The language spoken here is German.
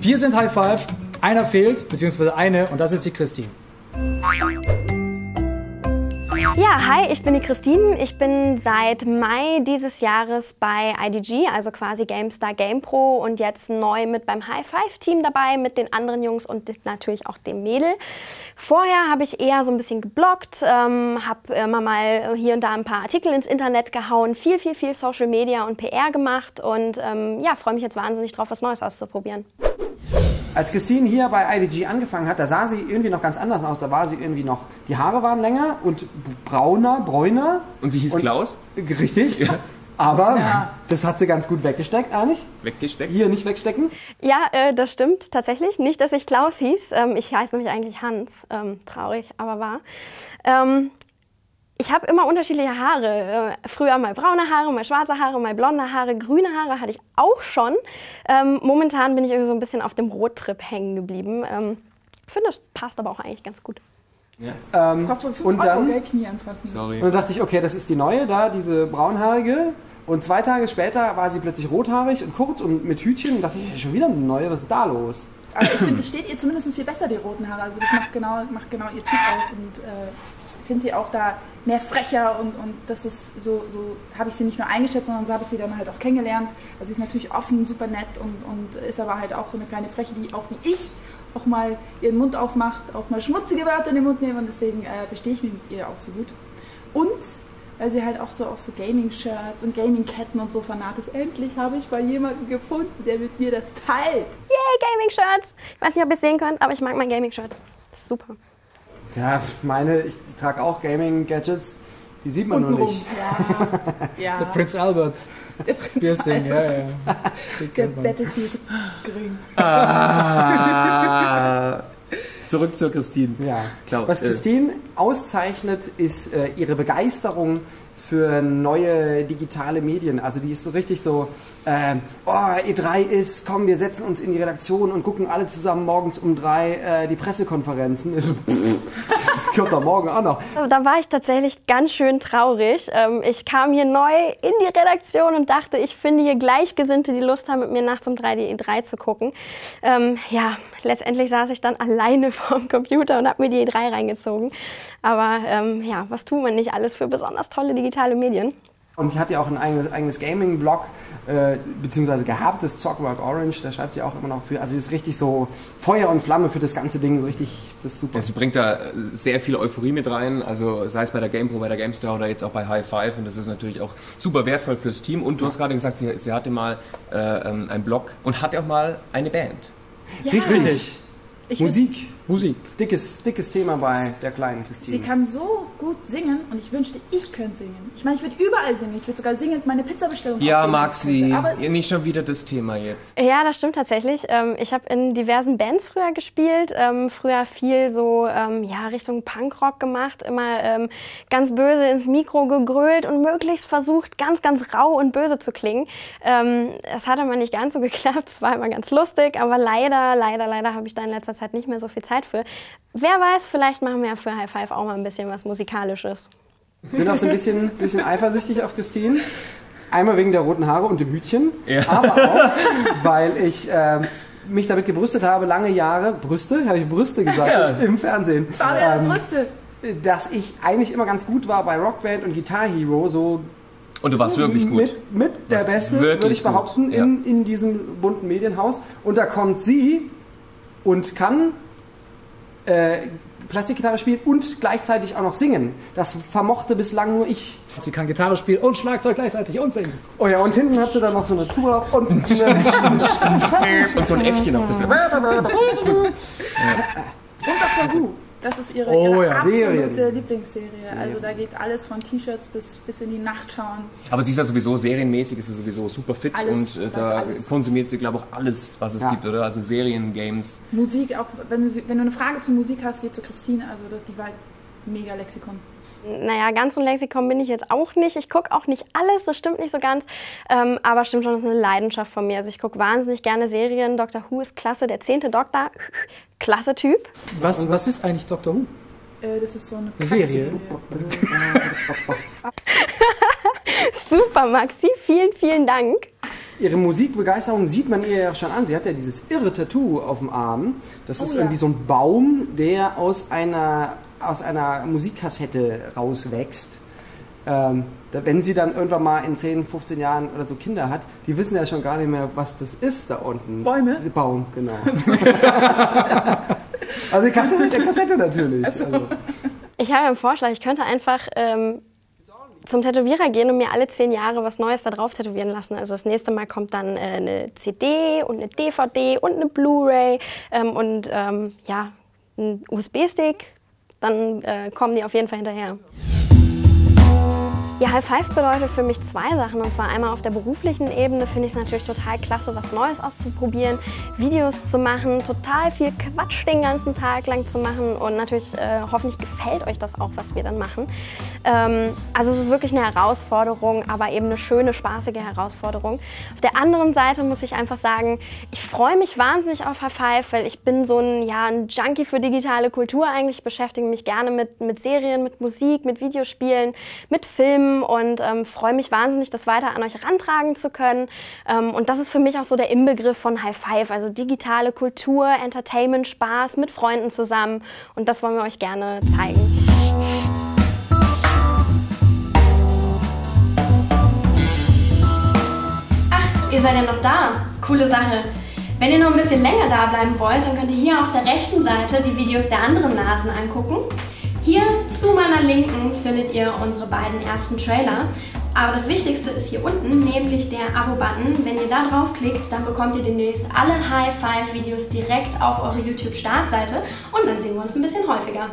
Wir sind High Five, einer fehlt, beziehungsweise eine, und das ist die Christine. Ja, hi, ich bin die Christine. Ich bin seit Mai dieses Jahres bei IDG, also quasi GameStar GamePro und jetzt neu mit beim High Five Team dabei, mit den anderen Jungs und natürlich auch dem Mädel. Vorher habe ich eher so ein bisschen gebloggt, ähm, habe immer mal hier und da ein paar Artikel ins Internet gehauen, viel, viel, viel Social Media und PR gemacht und ähm, ja, freue mich jetzt wahnsinnig drauf, was Neues auszuprobieren. Als Christine hier bei IDG angefangen hat, da sah sie irgendwie noch ganz anders aus. Da war sie irgendwie noch, die Haare waren länger und brauner, bräuner. Und sie hieß Und- Klaus? Richtig. Ja. Aber das hat sie ganz gut weggesteckt, eigentlich. Weggesteckt? Hier nicht wegstecken. Ja, äh, das stimmt tatsächlich. Nicht, dass ich Klaus hieß. Ähm, ich heiße nämlich eigentlich Hans. Ähm, traurig, aber wahr. Ähm, ich habe immer unterschiedliche Haare. Äh, früher mal braune Haare, mal schwarze Haare, mal blonde Haare, grüne Haare hatte ich auch schon. Ähm, momentan bin ich irgendwie so ein bisschen auf dem Rottrip hängen geblieben. Ähm, ich finde, das passt aber auch eigentlich ganz gut. Ähm, Kostet wohl 5 und Euro, dann, gell? Knie anfassen. Sorry. und dann dachte ich, okay, das ist die neue da, diese braunhaarige. Und zwei Tage später war sie plötzlich rothaarig und kurz und mit Hütchen. Und dachte ich, schon wieder eine neue, was ist da los? Aber ich finde, das steht ihr zumindest viel besser, die roten Haare. Also das macht genau, macht genau ihr Typ aus. Und äh, finde sie auch da mehr frecher und, und das ist so, so habe ich sie nicht nur eingeschätzt, sondern so habe ich sie dann halt auch kennengelernt. Also sie ist natürlich offen, super nett und, und ist aber halt auch so eine kleine Freche, die auch wie ich auch mal ihren Mund aufmacht, auch mal schmutzige Wörter in den Mund nehmen und deswegen äh, verstehe ich mich mit ihr auch so gut. Und weil sie halt auch so auf so Gaming-Shirts und Gaming-Ketten und so fanat ist. Endlich habe ich bei jemandem gefunden, der mit mir das teilt. Yay, Gaming-Shirts! Ich weiß nicht, ob ihr es sehen könnt, aber ich mag mein Gaming-Shirt. Super. Ja, meine, ich trage auch Gaming-Gadgets. Die sieht man nur nicht. Ja, Der ja. Prince Albert Der Prinz Piercing, ja, Albert. ja. Den Der. Battlefield Grün. Ah, zurück zur Christine. Ja. Klaus, Was äh, Christine auszeichnet, ist äh, ihre Begeisterung für neue digitale Medien. Also die ist so richtig so, ähm, oh, E3 ist, komm, wir setzen uns in die Redaktion und gucken alle zusammen morgens um drei äh, die Pressekonferenzen. kommt doch morgen auch noch. Da war ich tatsächlich ganz schön traurig. Ähm, Ich kam hier neu in die Redaktion und dachte, ich finde hier Gleichgesinnte, die Lust haben, mit mir nachts um drei die E3 zu gucken. Ähm, ja, letztendlich saß ich dann alleine vorm Computer und habe mir die E3 reingezogen. Aber ähm, ja, was tun wir nicht alles für besonders tolle digitale Medien? Und die hat ja auch ein eigenes, eigenes Gaming-Blog, äh, beziehungsweise gehabt, das Zockwork Orange, da schreibt sie auch immer noch für. Also sie ist richtig so Feuer und Flamme für das ganze Ding, so richtig, das ist super. Ja, sie bringt da sehr viel Euphorie mit rein, also sei es bei der GamePro, bei der GameStar oder jetzt auch bei High Five und das ist natürlich auch super wertvoll fürs Team. Und du hast gerade gesagt, sie, sie hatte mal äh, ähm, einen Blog und hatte auch mal eine Band. Ja, Richtig. Ich find, Musik, Musik. dickes, dickes Thema bei der kleinen Christine. Sie kann so gut singen und ich wünschte, ich könnte singen. Ich meine, ich würde überall singen. Ich würde sogar singend meine Pizzabestellung Ja, mag sie. Aber Nicht schon wieder das Thema jetzt. Ja, das stimmt tatsächlich. Ähm, Ich habe in diversen Bands früher gespielt, ähm, früher viel so ähm, ja, Richtung Punkrock gemacht, immer ganz böse ins Mikro gegrölt und möglichst versucht, ganz, ganz rau und böse zu klingen. Es hat aber nicht ganz so geklappt, es war immer ganz lustig, aber leider, leider, leider habe ich da in letzter Zeit nicht mehr so viel Zeit für. Wer weiß, vielleicht machen wir ja für High Five auch mal ein bisschen was Musikalisches. Ich bin auch so ein bisschen, bisschen eifersüchtig auf Christine. Einmal wegen der roten Haare und dem Hütchen, Ja. aber auch, weil ich ähm, mich damit gebrüstet habe, lange Jahre, Brüste, habe ich Brüste gesagt, Ja. im Fernsehen, Fabian, ähm, Brüste. dass ich eigentlich immer ganz gut war bei Rockband und Guitar Hero, so Und du warst wirklich gut. Mit, mit der Beste, wirklich würde ich behaupten, ja. in, in diesem bunten Medienhaus. Und da kommt sie und kann äh, Plastikgitarre spielen und gleichzeitig auch noch singen. Das vermochte bislang nur ich. Sie kann Gitarre spielen und Schlagzeug gleichzeitig und singen. Oh ja, und hinten hat sie dann noch so eine Tuba und Und so ein Äffchen auf das. Und Doctor Who. Das ist ihre, Oh ihre ja, absolute Serien. Lieblingsserie. Also da geht alles von T-Shirts bis, bis in die Nacht schauen. Aber sie ist ja sowieso serienmäßig, ist sie sowieso super fit Alles, und äh, da alles. konsumiert sie, glaube ich, auch alles, was es Ja. gibt, oder? Also Serien, Games. Musik, auch wenn du, sie- wenn du eine Frage zu Musik hast, geh zu Christine. Also das, die war mega Lexikon. Naja, ganz so ein Lexikon bin ich jetzt auch nicht. Ich gucke auch nicht alles, das stimmt nicht so ganz. Ähm, aber stimmt schon, das ist eine Leidenschaft von mir. Also ich gucke wahnsinnig gerne Serien. Doctor Who ist klasse. Der zehnte Doktor, klasse Typ. Was, was ist eigentlich Doctor Who? Äh, das ist so eine Eine Serie? Super, Maxi, vielen, vielen Dank. Ihre Musikbegeisterung sieht man ihr ja schon an. Sie hat ja dieses irre Tattoo auf dem Arm. Das ist ja. irgendwie so ein Baum, der aus einer, aus einer Musikkassette rauswächst. Ähm, wenn sie dann irgendwann mal in 10, 15 Jahren oder so Kinder hat, die wissen ja schon gar nicht mehr, was das ist da unten. Bäume? Baum, genau. also die Kassette, der Kassette natürlich. Also. Ich habe einen Vorschlag, ich könnte einfach ähm, zum Tätowierer gehen und mir alle zehn Jahre was Neues da drauf tätowieren lassen. Also das nächste Mal kommt dann äh, eine CD und eine DVD und eine Blu-ray ähm, und ähm, ja, ein USB-Stick. Dann äh, kommen die auf jeden Fall hinterher. Ja, High Five bedeutet für mich zwei Sachen. Und zwar einmal auf der beruflichen Ebene finde ich es natürlich total klasse, was Neues auszuprobieren, Videos zu machen, total viel Quatsch den ganzen Tag lang zu machen. Und natürlich, äh, hoffentlich gefällt euch das auch, was wir dann machen. Ähm, also es ist wirklich eine Herausforderung, aber eben eine schöne, spaßige Herausforderung. Auf der anderen Seite muss ich einfach sagen, ich freue mich wahnsinnig auf High Five, weil ich bin so ein, ja, ein Junkie für digitale Kultur eigentlich. Ich beschäftige mich gerne mit, mit Serien, mit Musik, mit Videospielen, mit Filmen und ähm, freue mich wahnsinnig, das weiter an euch rantragen zu können. Ähm, und das ist für mich auch so der Inbegriff von High Five, also digitale Kultur, Entertainment, Spaß mit Freunden zusammen. Und das wollen wir euch gerne zeigen. Ach, ihr seid ja noch da. Coole Sache. Wenn ihr noch ein bisschen länger da bleiben wollt, dann könnt ihr hier auf der rechten Seite die Videos der anderen Nasen angucken. Hier zu meiner Linken findet ihr unsere beiden ersten Trailer. Aber das Wichtigste ist hier unten, nämlich der Abo-Button. Wenn ihr da draufklickt, dann bekommt ihr demnächst alle High-Five-Videos direkt auf eure YouTube-Startseite und dann sehen wir uns ein bisschen häufiger.